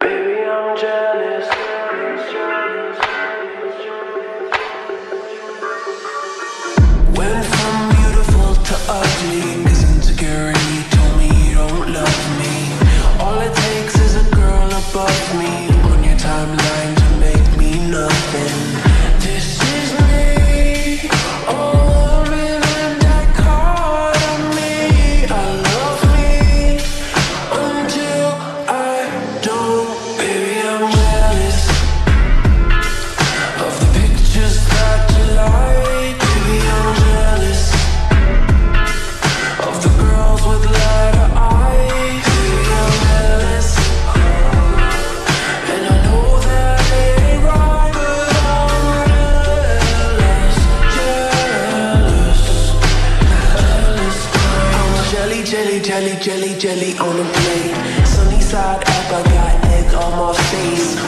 Baby, I'm jealous. Went from beautiful to ugly. jelly, jelly, jelly on a plate. Sunny side up, I got egg on my face.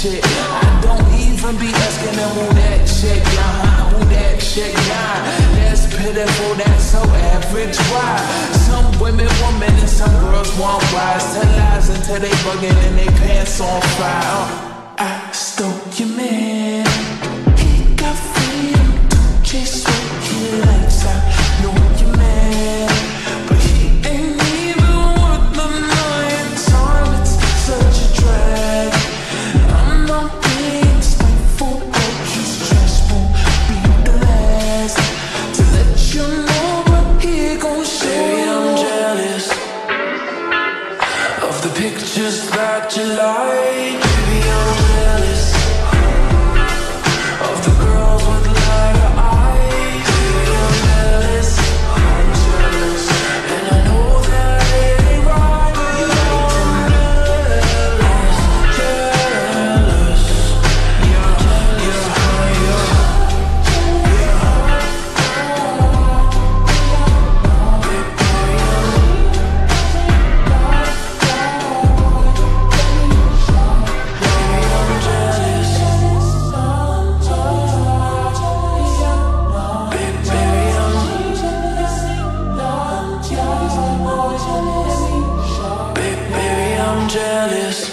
shit. I don't even be asking them who that chick, yeah, who that chick, yeah. That's pitiful, that's so average. Why? Some women want men and some girls want wives. Tell lies until they bugging and they pants on fire. Uh, I stole your man. just that July. jealous.